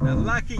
They're lucky.